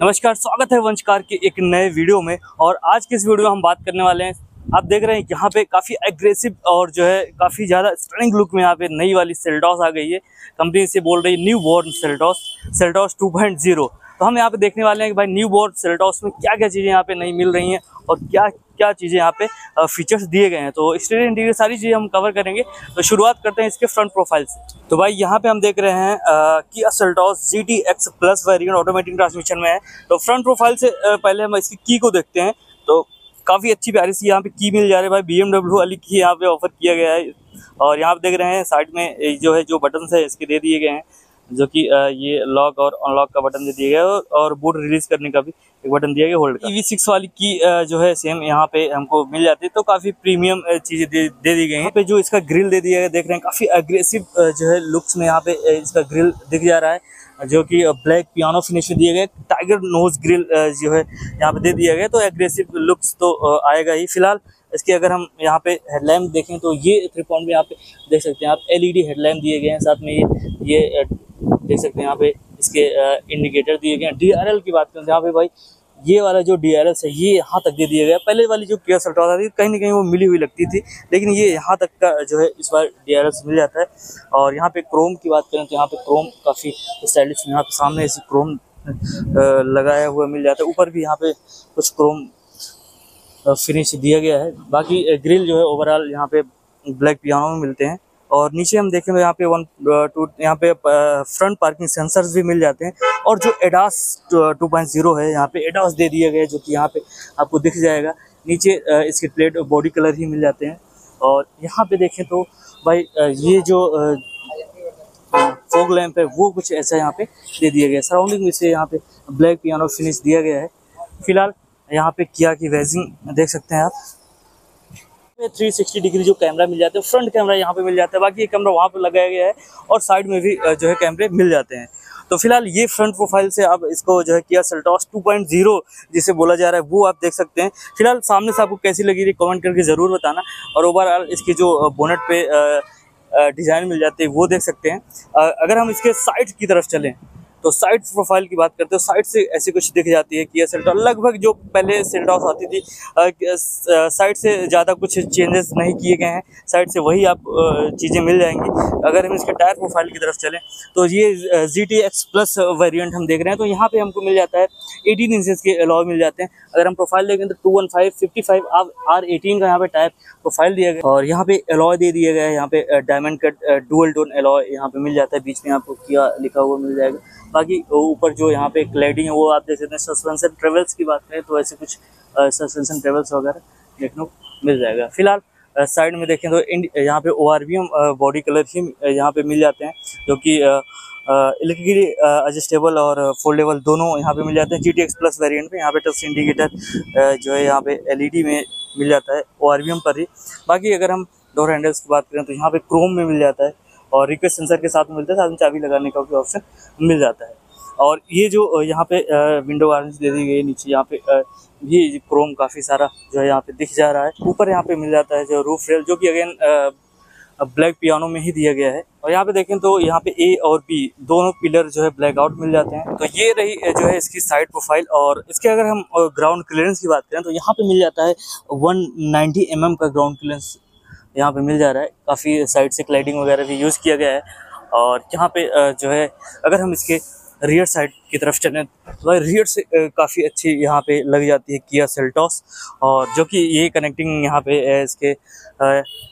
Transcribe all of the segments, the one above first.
नमस्कार, स्वागत है वंशकार के एक नए वीडियो में। और आज के इस वीडियो में हम बात करने वाले हैं। आप देख रहे हैं यहाँ पे काफ़ी एग्रेसिव और जो है काफ़ी ज़्यादा स्टनिंग लुक में यहाँ पे नई वाली सेल्टॉस आ गई है। कंपनी से बोल रही है न्यू बॉर्न सेल्टॉस सेल्टॉस 2.0 तो हम यहाँ पे देखने वाले हैं कि भाई न्यू बोर्ड सेल्टॉस में क्या क्या चीज़ें यहाँ पे नहीं मिल रही हैं और क्या क्या चीज़ें यहाँ पे फीचर्स दिए गए हैं। तो एक्सटीरियर इंटीरियर सारी चीज़ें हम कवर करेंगे। तो शुरुआत करते हैं इसके फ्रंट प्रोफ़ाइल से। तो भाई यहाँ पे हम देख रहे हैं कि Seltos G T X plus variant automatic transmission में है। तो फ्रंट प्रोफ़ाइल से पहले हम इसकी की को देखते हैं। तो काफ़ी अच्छी प्यारी सी यहाँ पे की मिल जा रही है भाई। बी वाली की यहाँ पे ऑफ़र किया गया है। और यहाँ पे देख रहे हैं, साइड में जो है, जो बटन्स है, इसके दे दिए गए हैं। जो कि ये लॉक और अनलॉक का बटन दे दिया गया है और बूट रिलीज़ करने का भी एक बटन दिया गया होल्ड का। वी सिक्स वाली की जो है सेम यहाँ पे हमको मिल जाती है तो काफ़ी प्रीमियम चीज़ें दे, दे दी गई हैं। पे जो इसका ग्रिल दे दिया गया देख रहे हैं काफ़ी अग्रेसिव जो है लुक्स में यहाँ पे इसका ग्रिल दिख जा रहा है जो कि ब्लैक पियानो फिनिश में दिया गया टाइगर नोज़ ग्रिल जो है यहाँ पे दे दिया गया तो एग्रेसिव लुक्स तो आएगा ही फ़िलहाल। इसके अगर हम यहाँ पे हेडलैम्प देखें तो ये थ्री पॉइंट में यहाँ पे देख सकते हैं आप एलईडी हेडलैम्प दिए गए हैं साथ में ये ये देख सकते हैं। यहाँ पे इसके इंडिकेटर दिए गए हैं। डीआरएल की बात करें तो यहाँ पे भाई, ये वाला जो डी है ये यहाँ तक दे दिया गया। पहले वाली जो केयर सल्टॉस थी कहीं ना कहीं वो मिली हुई लगती थी, लेकिन ये यहाँ तक का जो है, इस बार डीआरएल मिल जाता है। और यहाँ पे क्रोम की बात करें तो यहाँ पे क्रोम काफ़ी स्टाइलिश यहाँ पे सामने ऐसी क्रोम लगाया हुआ मिल जाता है। ऊपर भी यहाँ पे कुछ क्रोम फिनिश दिया गया है। बाकी ग्रिल जो है ओवरऑल यहाँ पे ब्लैक पियानो में मिलते हैं। और नीचे हम देखें तो यहाँ पे वन टू यहाँ पे फ्रंट पार्किंग सेंसर्स भी मिल जाते हैं। और जो एडास टू पॉइंट ज़ीरो है, यहाँ पे एडास दे दिया गया है, जो कि यहाँ पे आपको दिख जाएगा। नीचे इसके प्लेट बॉडी कलर ही मिल जाते हैं। और यहाँ पे देखें तो भाई ये जो फोग लैम्प है, वो कुछ ऐसा यहाँ पे दे दिया गया सराउंडिंग में से यहाँ पे ब्लैक पियानो फिनिश दिया गया है। फ़िलहाल यहाँ पे किया की वेजिंग देख सकते हैं आप। थ्री सिक्सटी डिग्री जो कैमरा मिल जाता है फ्रंट कैमरा यहाँ पे मिल जाता है। बाकी ये कैमरा वहाँ पे लगाया गया है और साइड में भी जो है कैमरे मिल जाते हैं। तो फ़िलहाल ये फ्रंट प्रोफ़ाइल से आप इसको जो है किया सेल्टॉस 2.0 जिसे बोला जा रहा है, वो आप देख सकते हैं। फ़िलहाल सामने से आपको कैसी लगी रही कमेंट करके ज़रूर बताना। और ओवरऑल इसकी जो बोनट पे डिज़ाइन मिल जाती है, वो देख सकते हैं। अगर हम इसके साइड की तरफ़ चलें तो साइड प्रोफ़ाइल की बात करते हो साइड से ऐसी कुछ दिख जाती है कि सेल्टॉस लगभग जो पहले सेल्टॉस आती थी साइड से ज़्यादा कुछ चेंजेस नहीं किए गए हैं। साइड से वही आप चीज़ें मिल जाएँगी। अगर हम इसके टायर प्रोफ़ाइल की तरफ़ चलें तो ये G T X plus variant हम देख रहे हैं। तो यहाँ पर हमको मिल जाता है एटीन इंचज़ के अलॉय मिल जाते हैं। अगर हम प्रोफ़ाइल देखें तो two one five fifty five आप आर एटीन का यहाँ पे टायर प्रोफ़ाइल दिया गया। और यहाँ पे अलॉय दे दिया गया है। यहाँ पे diamond cut dual tone alloy यहाँ पे मिल जाता है। बीच में आपको किया लिखा हुआ मिल जाएगा। बाकी ऊपर जो यहाँ पे क्लैडिंग है, वो आप देख सकते हैं। सस्पेंशन ट्रेवल्स की बात करें तो ऐसे कुछ सस्पेंशन ट्रेवल्स वगैरह देखने को मिल जाएगा। फ़िलहाल साइड में देखें तो यहाँ पे ओआरवीएम बॉडी कलर ही यहाँ पे मिल जाते हैं, जो कि इलेक्ट्रिकली एडजस्टेबल और फोल्डेबल दोनों यहाँ पे मिल जाते हैं। G T X plus variant में यहाँ पे टच इंडिकेटर जो है यहाँ पे एलईडी में मिल जाता है। ओआरवीएम पर ही। बाकी अगर हम डोर हैंडल्स की बात करें तो यहाँ पे क्रोम में मिल जाता है। और रिक्वेस्ट सेंसर के साथ मिलता है, साथ में चाबी लगाने का भी ऑप्शन मिल जाता है। और ये जो यहाँ पे विंडो वारंटी दे दी गई नीचे, यहाँ पे ये क्रोम काफ़ी सारा जो है यहाँ पे दिख जा रहा है। ऊपर यहाँ पे मिल जाता है जो रूफ रेल जो कि अगेन ब्लैक पियानो में ही दिया गया है। और यहाँ पे देखें तो यहाँ पे ए और बी दोनों पिलर जो है ब्लैक आउट मिल जाते हैं। तो ये रही जो है इसकी साइड प्रोफ़ाइल और इसके अगर हम ग्राउंड क्लियरेंस की बात करें तो यहाँ पे मिल जाता है 190 mm का ग्राउंड क्लियरेंस यहाँ पे मिल जा रहा है। काफ़ी साइड से क्लाइडिंग वगैरह भी यूज़ किया गया है। और यहाँ पे जो है, अगर हम इसके रियर साइड की तरफ़ चलें तो भाई रियर से काफ़ी अच्छी यहाँ पे लग जाती है किया सेल्टॉस और जो कि ये कनेक्टिंग यहाँ पे इसके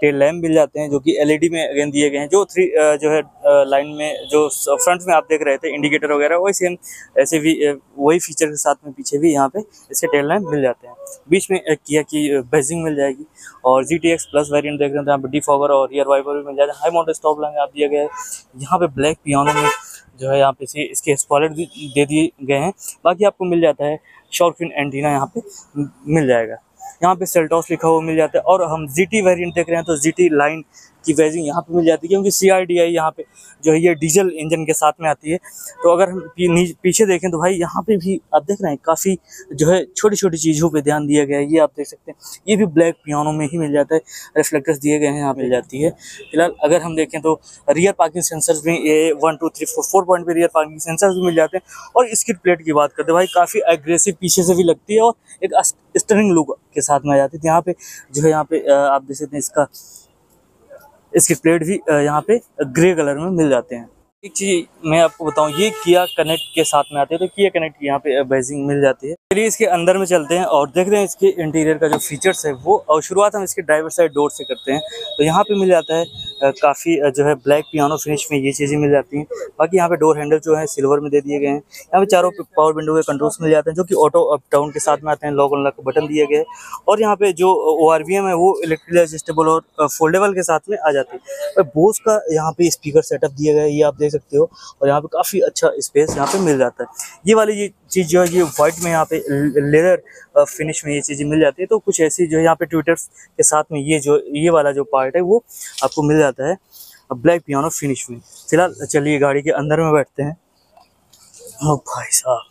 टेल लैम्प मिल जाते हैं, जो कि एलईडी में अगेन दिए गए हैं, जो थ्री जो है लाइन में, जो फ्रंट में आप देख रहे थे इंडिकेटर वगैरह, वही सेम ऐसे भी वही फीचर के साथ में पीछे भी यहाँ पे इसके टेल लैम्प मिल जाते हैं। बीच में किया की बेजिंग मिल जाएगी, और G T X plus variant देख रहे हैं यहाँ पे डी फॉगर और रियर वाइपर भी मिल जाते हैं हाई माउंटेन स्टॉप लाइन आप दिया गया है, यहाँ पे ब्लैक पियानो में जो है यहाँ पे इसी, इसके स्पॉलेट दे दिए गए हैं। बाकी आपको मिल जाता है शॉर्फिन एंटीना यहाँ पे मिल जाएगा। यहाँ पे सेल्टॉस लिखा हुआ मिल जाता है और हम जी टी वेरियंट देख रहे हैं तो जी टी लाइन की वेजिंग यहाँ पे मिल जाती है, क्योंकि सी आर डी आई यहाँ पे जो है, ये डीजल इंजन के साथ में आती है। तो अगर हम पीछे देखें तो भाई यहाँ पे भी आप देख रहे हैं, काफ़ी जो है छोटी छोटी चीज़ों पे ध्यान दिया गया है। ये आप देख सकते हैं, ये भी ब्लैक पियानो में ही मिल जाता है, रिफ्लेक्टर्स दिए गए हैं, यहाँ मिल जाती है। फ़िलहाल अगर हम देखें तो रियर पार्किंग सेंसर्स भी ये one, two, three, four four point पर रियर पार्किंग सेंसर्स भी मिल जाते हैं। और इसकी प्लेट की बात करते हैं, भाई काफ़ी एग्रेसिव पीछे से भी लगती है और एक स्टरिंग लुक के साथ में आ जाती है। यहाँ पे जो है, यहाँ पे आप देख सकते हैं, इसका इसकी प्लेट भी यहाँ पे ग्रे कलर में मिल जाते हैं। एक चीज़ मैं आपको बताऊँ, ये किया कनेक्ट के साथ में आते हैं तो किया कनेक्ट यहाँ पे बैजिंग मिल जाती है। चलिए इसके अंदर में चलते हैं और देखते हैं इसके इंटीरियर का जो फीचर्स है वो, और शुरुआत हम इसके ड्राइवर साइड डोर से करते हैं। तो यहाँ पे मिल जाता है काफ़ी जो है ब्लैक पियानो फिनिश में ये चीज़ें मिल जाती हैं। बाकी यहाँ पे डोर हैंडल जो है सिल्वर में दे दिए गए हैं। यहाँ पे चारों पावर विंडो के कंट्रोल्स मिल जाते हैं, जो कि ऑटो अप डाउन के साथ में आते हैं लॉक अनलॉक बटन दिए गए और यहाँ पे जो ORVM है, वो इलेक्ट्रिकली एडजस्टेबल और फोल्डेबल के साथ में आ जाती है। बोस का यहाँ पे स्पीकर सेटअप दिया गया है, ये आप देख सकते हो और यहाँ पे काफ़ी अच्छा स्पेस यहाँ पे मिल जाता है। ये वाली ये चीज़ जो है, ये वाइट में यहाँ पे लेदर फिनिश में ये चीज़ें मिल जाती है। तो कुछ ऐसी जो है, यहाँ पे ट्विटर के साथ में ये जो, ये वाला जो पार्ट है, वो आपको मिल जाता है ब्लैक पियानो फिनिश में। फ़िलहाल चलिए गाड़ी के अंदर में बैठते हैं। भाई साहब।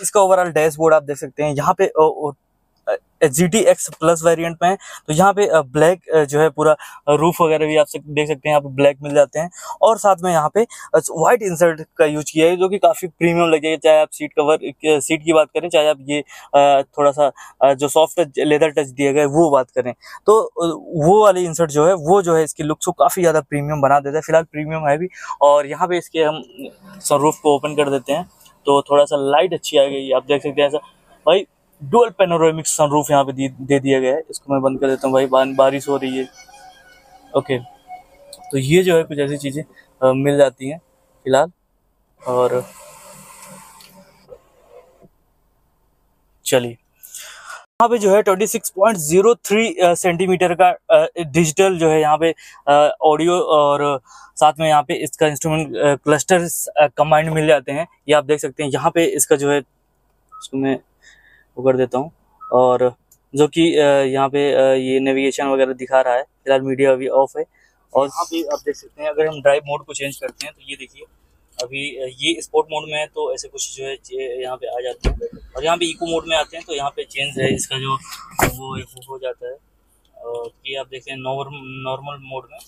इसका ओवरऑल डैशबोर्ड आप देख सकते हैं। यहाँ पे G T X plus variant में है। तो यहाँ पे ब्लैक जो है पूरा रूफ वगैरह भी आप देख सकते हैं, यहाँ पे ब्लैक मिल जाते हैं। और साथ में यहाँ पे व्हाइट इंसर्ट का यूज़ किया है, जो कि काफ़ी प्रीमियम लगेगा चाहे आप सीट कवर सीट की बात करें, चाहे आप ये थोड़ा सा जो सॉफ्ट लेदर टच दिया गया है, वो बात करें। तो वो वाली इंसर्ट जो है, वो जो है, इसकी लुक्स को काफ़ी ज़्यादा प्रीमियम बना देता है। फ़िलहाल प्रीमियम है भी। और यहाँ पे इसके हम सनरूफ को ओपन कर देते हैं। तो थोड़ा सा लाइट अच्छी आ गई आप देख सकते हैं ऐसा। भाई डुअल पेनोरामिक सनरूफ यहाँ पे दे दिया गया है। इसको मैं बंद कर देता हूँ भाई बारिश हो रही है। ओके तो ये जो है कुछ ऐसी चीज़ें मिल जाती हैं, फ़िलहाल। और चलिए। यहाँ पे जो है 26.03 सेंटीमीटर का डिजिटल जो है यहाँ पे ऑडियो और साथ में यहाँ पे इसका इंस्ट्रूमेंट क्लस्टर कंबाइंड मिल जाते हैं। ये आप देख सकते हैं, यहाँ पे इसका जो है, इसको मैं वो कर देता हूँ। और जो कि यहाँ पे ये नेविगेशन वगैरह दिखा रहा है, फ़िलहाल मीडिया अभी ऑफ़ है। और यहाँ पे आप देख सकते हैं, अगर हम ड्राइव मोड को चेंज करते हैं तो ये देखिए, अभी ये स्पोर्ट मोड में है तो ऐसे कुछ जो है यहाँ पे आ जाते हैं। और यहाँ पे इको मोड में आते हैं तो यहाँ पे चेंज है, इसका जो, वो हो जाता है। और ये आप देखते नॉर्मल नॉर्मल मोड में।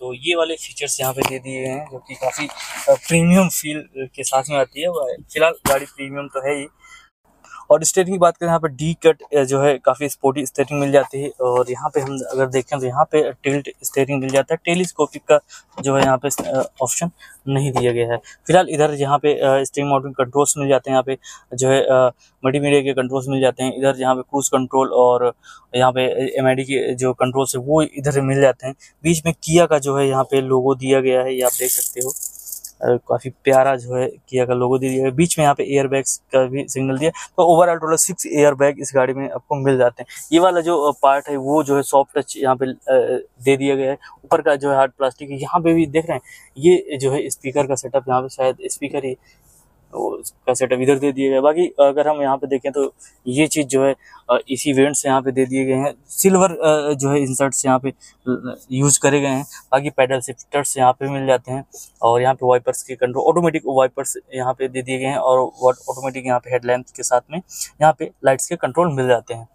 तो ये वाले फीचर्स यहाँ पे दे दिए हैं, जो कि काफ़ी प्रीमियम फील के साथ में आती है। फ़िलहाल गाड़ी प्रीमियम तो है ही और स्टेरिंग की बात करें, यहाँ पे डी कट जो है, काफ़ी स्पोर्टी स्टेरिंग मिल जाती है। और यहाँ पे हम अगर देखें तो यहाँ पे टिल्ट स्टेरिंग मिल जाता है। टेलीस्कोपिक का जो है, यहाँ पे ऑप्शन नहीं दिया गया है। फ़िलहाल इधर यहाँ पे स्टेरिंग मॉडल कंट्रोल्स मिल जाते हैं। यहाँ पे जो है मल्टीमीडिया के कंट्रोल्स मिल जाते हैं। इधर यहाँ पे क्रूज कंट्रोल और यहाँ पे एम के जो कंट्रोल्स है, वो इधर मिल जाते हैं। बीच में किया का जो है, यहाँ पे लोगो दिया गया है, ये आप देख सकते हो। काफ़ी प्यारा जो है किया का लोगो दिया है बीच में यहाँ पे एयर बैग्स का भी सिग्नल दिया। तो overall total six air bag इस गाड़ी में आपको मिल जाते हैं। ये वाला जो पार्ट है, वो जो है सॉफ्ट टच यहाँ पे दे दिया गया है। ऊपर का जो है हार्ड प्लास्टिक यहाँ पे भी देख रहे हैं। ये जो है स्पीकर का सेटअप यहाँ पे शायद स्पीकर ही उसका सेटअप इधर दे दिए गए बाकी अगर हम यहाँ पे देखें तो ये चीज़ जो है इसी वेंट्स यहाँ पे दे दिए गए हैं। सिल्वर जो है इंसर्ट्स यहाँ पे यूज़ करे गए हैं। बाकी पैडल शिफ्टर्स यहाँ पे मिल जाते हैं और यहाँ पे वाइपर्स के कंट्रोल ऑटोमेटिक वाइपर्स यहाँ पे दे दिए गए हैं और ऑटोमेटिक यहाँ पे हेडलैम्प के साथ में यहाँ पे लाइट्स के कंट्रोल मिल जाते हैं।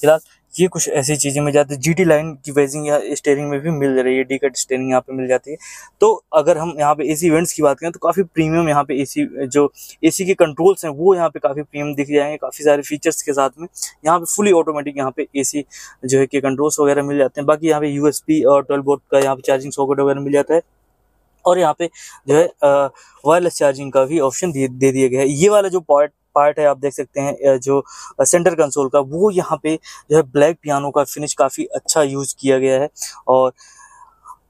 फ़िलहाल ये कुछ ऐसी चीज़ें मिल जाती है। जीटी लाइन की वेजिंग या स्टेयरिंग में भी मिल रही है। डी कट स्टेयरिंग यहाँ पे मिल जाती है। तो अगर हम यहाँ पे एसी इवेंट्स की बात करें तो काफ़ी प्रीमियम यहाँ पे एसी जो एसी के कंट्रोल्स हैं, वो यहाँ पे काफ़ी प्रीमियम दिख जाएँगे। काफ़ी सारे फीचर्स के साथ में यहाँ पे फुली ऑटोमेटिक यहाँ पे एसी जो है कि कंट्रोल्स वगैरह मिल जाते हैं। बाकी यहाँ पे यू और ट्वेल्व बोर्ड का यहाँ पे चार्जिंग सॉकेट वगैरह मिल जाता है। और यहाँ पे जो है वायरलेस चार्जिंग का भी ऑप्शन दे दिया गया है। ये वाला जो पॉइंट पार्ट है, आप देख सकते हैं जो सेंटर कंसोल का, वो यहाँ पे जो है ब्लैक पियानो का फिनिश काफ़ी अच्छा यूज़ किया गया है। और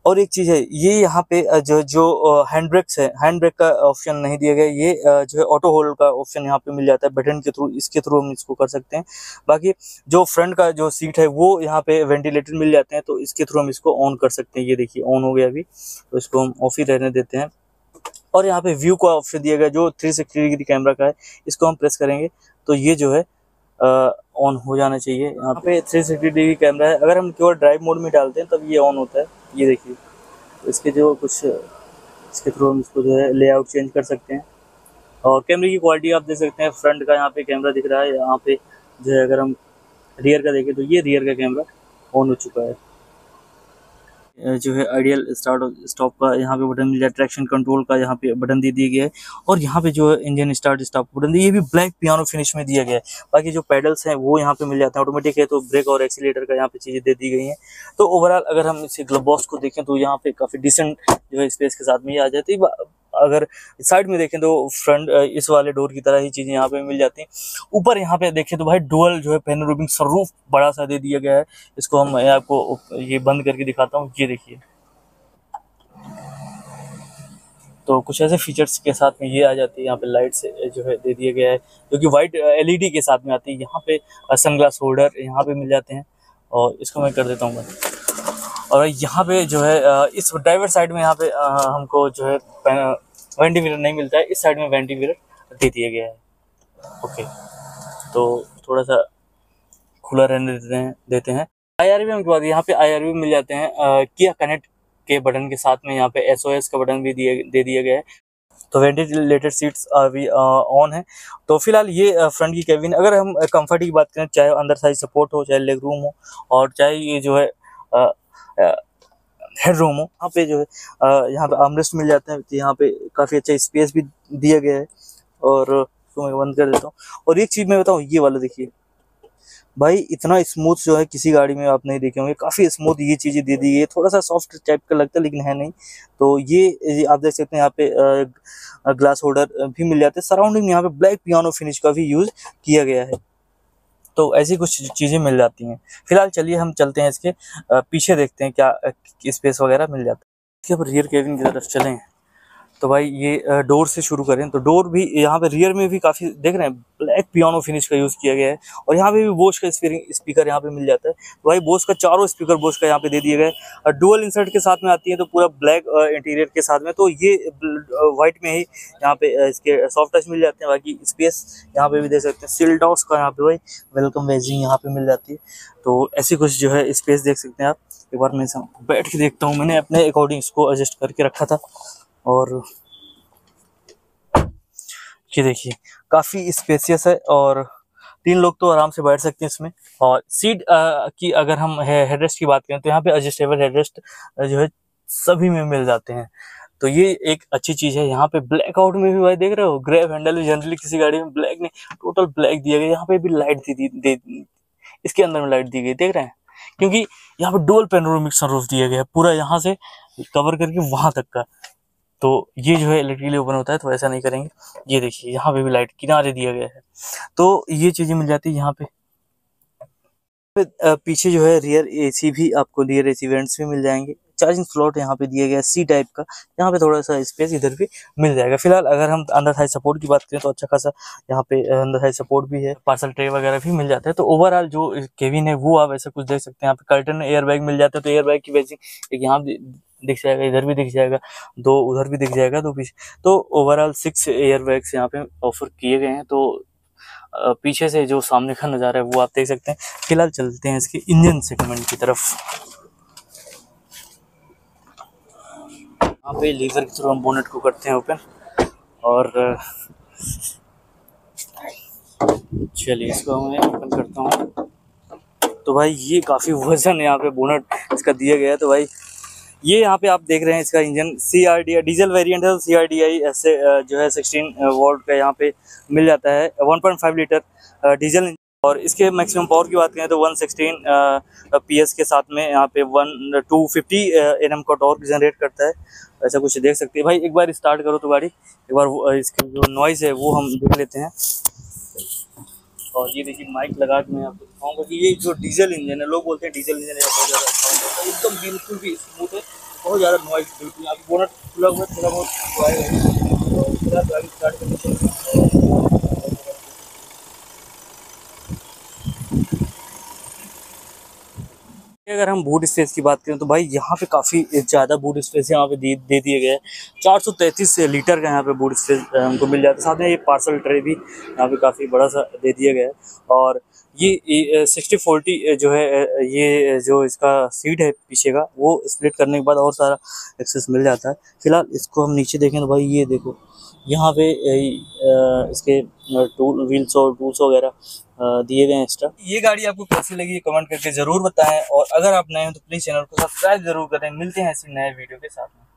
और एक चीज़ है, ये यहाँ पे जो जो हैंड ब्रेक्स है हैंड ब्रेक का ऑप्शन नहीं दिया गया, ये जो है ऑटो होल्ड का ऑप्शन यहाँ पे मिल जाता है बटन के थ्रू इसके थ्रू हम इसको कर सकते हैं। बाकी जो फ्रंट का जो सीट है, वो यहाँ पे वेंटिलेटर मिल जाते हैं तो इसके थ्रू हम इसको ऑन कर सकते हैं। ये देखिए ऑन हो गया अभी तो इसको हम ऑफ़ ही रहने देते हैं। और यहाँ पे व्यू का ऑप्शन दिया गया, जो थ्री सिक्सटी डिग्री कैमरा का है, इसको हम प्रेस करेंगे। तो ये जो है ऑन हो जाना चाहिए। यहाँ पे थ्री सिक्सटी डिग्री कैमरा है। अगर हम केवल ड्राइव मोड में डालते हैं, तब ये ऑन होता है। ये देखिए। तो इसके जो कुछ, इसके थ्रू हम इसको जो है लेआउट चेंज कर सकते हैं। और कैमरे की क्वालिटी आप देख सकते हैं। फ्रंट का यहाँ पे कैमरा दिख रहा है। यहाँ पे जो है, अगर हम रियर का देखें तो ये रियर का कैमरा ऑन हो चुका है। जो है आइडियल स्टार्ट स्टॉप का यहाँ पे बटन मिल जाए ट्रैक्शन कंट्रोल का यहाँ पे बटन दे गया है। और यहाँ पे जो है इंजन स्टार्ट स्टॉप बटन ये भी ब्लैक पियानो फिनिश में दिया गया है। बाकी जो पैडल्स हैं वो यहाँ पे मिल जाते हैं। ऑटोमेटिक है तो ब्रेक और एक्सीटर का यहाँ पे चीज़ें दे दी गई हैं। तो ओवरऑल अगर हम इसे ग्लब बॉक्स को देखें तो यहाँ पे काफ़ी डिसेंट जो है स्पेस के साथ में ये आ जाती है। अगर साइड में देखें तो फ्रंट इस वाले डोर की तरह ही चीज़ें यहाँ पे मिल जाती हैं। ऊपर यहाँ पे देखें तो भाई डुअल जो है पेनोरमिक सनरूफ बड़ा सा दे दिया गया है। इसको हम आपको ये बंद करके दिखाता हूँ। ये देखिए। तो कुछ ऐसे फीचर्स के साथ में ये आ जाती है। यहाँ पे लाइट से जो है दे दिया गया है, जो कि वाइट एलईडी के साथ में आती है। यहाँ पे सनग्लास होल्डर यहाँ पे मिल जाते हैं। और इसको मैं कर देता हूँ मैं और यहाँ पे जो है इस ड्राइवर साइड में यहाँ पे हमको जो है वेंटी मिरर नहीं मिलता है, इस साइड में वेंटी मिरर दे दिया गया है। ओके तो थोड़ा सा खुला रहने देते हैं देते हैं। आई आर वी के बाद यहाँ पे आई आर वी मिल जाते हैं किया कनेक्ट के बटन के साथ में यहाँ पे एस ओ एस का बटन भी दिए दे दिया गया है। तो वेंटिलेटेड सीट्स अभी ऑन है। तो फ़िलहाल ये फ्रंट की कैबिन, अगर हम कंफर्ट की बात करें, चाहे अंदर साइज़ सपोर्ट हो, चाहे लेग रूम हो, और चाहे ये जो है हेड रूम हो। यहाँ पे जो है यहाँ पे आमरेस्ट मिल जाते हैं तो यहाँ पे काफ़ी अच्छा स्पेस भी दिया गया है। और उसको मैं बंद कर देता हूँ। और एक चीज़ मैं बताऊँ, ये वाला देखिए। भाई, इतना स्मूथ जो है, किसी गाड़ी में आप नहीं देखे होंगे। काफ़ी स्मूथ ये चीज़ें दे दी है। थोड़ा सा सॉफ्ट टाइप का लगता है, लेकिन है नहीं। तो ये आप देख सकते हैं, यहाँ पे ग्लास होल्डर भी मिल जाते हैं। सराउंडिंग यहाँ पे ब्लैक पियानो फिनिश का भी यूज़ किया गया है। तो ऐसी कुछ चीज़ें मिल जाती हैं। फ़िलहाल चलिए हम चलते हैं इसके पीछे देखते हैं क्या स्पेस वगैरह मिल जाता है। इसके ऊपर रियर केबिन की तरफ़ चलें। तो भाई ये डोर से शुरू करें तो डोर भी यहाँ पे रियर में भी काफ़ी, देख रहे हैं, ब्लैक पियानो फिनिश का यूज़ किया गया है और यहाँ पे भी बोश का स्पीकर यहाँ पे मिल जाता है। तो भाई बोश का चारों स्पीकर बोश का यहाँ पे दे दिए गए और डुअल इंसर्ट के साथ में आती है तो पूरा ब्लैक इंटीरियर के साथ में तो ये वाइट में ही यहाँ पे इसके सॉफ्ट टच मिल जाते हैं। बाकी स्पेस यहाँ पे भी दे सकते हैं। सिल्डॉस का यहाँ पे भाई वेलकम वेजिंग यहाँ पे मिल जाती है। तो ऐसी कुछ जो है स्पेस देख सकते हैं आप। एक बार मैं बैठ के देखता हूँ। मैंने अपने अकॉर्डिंग इसको एडजस्ट करके रखा था। और ये देखिए, काफ़ी स्पेसियस है और तीन लोग तो आराम से बैठ सकते हैं इसमें। और सीट की अगर हम हेडरेस्ट की बात करें तो यहाँ पे एडजस्टेबल हेडरेस्ट जो है, सभी में मिल जाते हैं। तो ये एक अच्छी चीज़ है। यहाँ पे ब्लैक आउट में भी भाई देख रहे हो ग्रेव हैंडल भी जनरली किसी गाड़ी में ब्लैक नहीं टोटल ब्लैक दिया गया। यहाँ पे भी लाइट दी दी इसके अंदर में लाइट दी गई, देख रहे हैं? क्योंकि यहाँ पे डोल पेनोरमिक सनरूफ दिया गया है, पूरा यहाँ से कवर करके वहाँ तक का। तो ये जो है इलेक्ट्रिकली ओपन होता है तो ऐसा नहीं करेंगे। ये देखिए, यहाँ पे भी लाइट किनारे दिया गया है। तो ये चीज़ें मिल जाती है यहाँ पे। पीछे जो है रियर एसी भी आपको रियर एसी वेंट्स भी मिल जाएँगे। चार्जिंग स्लॉट यहाँ पे दिया गया सी टाइप का। यहाँ पे थोड़ा सा स्पेस इधर भी मिल जाएगा। फ़िलहाल अगर हम अंदर साइड सपोर्ट की बात करें तो अच्छा खासा यहाँ पे अंदर साइड सपोर्ट भी है। पार्सल ट्रे वगैरह भी मिल जाते हैं। तो ओवरऑल जो केविन है, वो आप ऐसा कुछ देख सकते हैं। यहाँ पे कर्टन एयर बैग मिल जाता है। तो एयर बैग की वजह एक यहाँ दिख जाएगा, इधर भी दिख जाएगा, दो उधर भी दिख जाएगा, दो पीछे। तो ओवरऑल सिक्स एयर बैग्स यहाँ पे ऑफ़र किए गए हैं। तो पीछे से जो सामने का नज़ारा है, वो आप देख सकते हैं। फ़िलहाल चलते हैं इसके इंजन सेगमेंट की तरफ़। यहाँ पे लीवर के थ्रू हम बोनेट को करते हैं ओपन और, चलिए इसको मैं ओपन करता हूँ। तो भाई, ये काफ़ी वज़न यहाँ पे बोनट इसका दिया गया है। तो भाई ये यहाँ पे आप देख रहे हैं इसका engine C R D I diesel variant है सी आर डी आई ऐसे जो है सिक्सटीन वोल्ट का यहाँ पे मिल जाता है one point five litre diesel और इसके मैक्सिमम पावर की बात करें तो 116 पीएस के साथ में यहाँ पे वन टू फिफ्टी एन का टॉर्क जनरेट करता है। ऐसा कुछ देख सकते हैं। भाई, एक बार स्टार्ट करो तो गाड़ी, एक बार इसकी जो नॉइज़ है वो हम देख लेते हैं। और ये देखिए माइक लगा के मैं आपको दिखाऊँगा कि ये जो डीजल इंजन है, लोग बोलते हैं डीजल इंजन है बहुत ज़्यादा एकदम बिल्कुल भी स्मूथ है। बहुत ज़्यादा नॉइज़ बिल्कुल आप बोनट खुला हुआ थोड़ा बहुत स्टार्ट करने अगर हम बूट स्पेस की बात करें तो भाई यहाँ पे काफ़ी ज़्यादा बूट स्पेस यहाँ पे दे, दिए गए चार सौ तैंतीस लीटर का यहाँ पे बूट स्पेस हमको मिल जाता है। साथ में ये पार्सल ट्रे भी यहाँ पे काफ़ी बड़ा सा दे दिया गया है। और ये सिक्सटी फोर्टी जो है ये जो इसका सीट है पीछे का, वो स्प्लिट करने के बाद और सारा एक्सेस मिल जाता है। फ़िलहाल इसको हम नीचे देखें तो भाई ये देखो, यहाँ पे इसके टूल व्हील्स और टूल्स वगैरह दिए गए हैं एक्स्ट्रा ये गाड़ी आपको कैसी लगी कमेंट करके ज़रूर बताएँ और अगर आप नए हो तो प्लीज़ चैनल को सब्सक्राइब ज़रूर करें। मिलते हैं ऐसी नए वीडियो के साथ में।